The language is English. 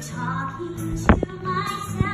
talking to myself.